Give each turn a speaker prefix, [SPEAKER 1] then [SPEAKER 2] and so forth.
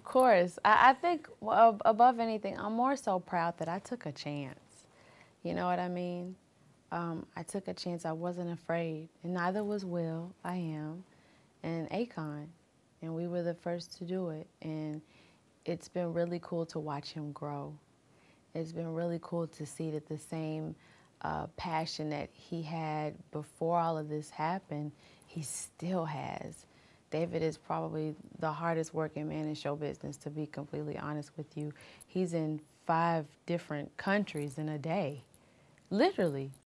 [SPEAKER 1] Of course. I, I think well, above anything, I'm more so proud that I took a chance. You know what I mean? Um, I took a chance. I wasn't afraid, and neither was Will. I am, and Akon, and we were the first to do it. And it's been really cool to watch him grow. It's been really cool to see that the same uh, passion that he had before all of this happened, he still has. David is probably the hardest working man in show business, to be completely honest with you. He's in five different countries in a day, literally.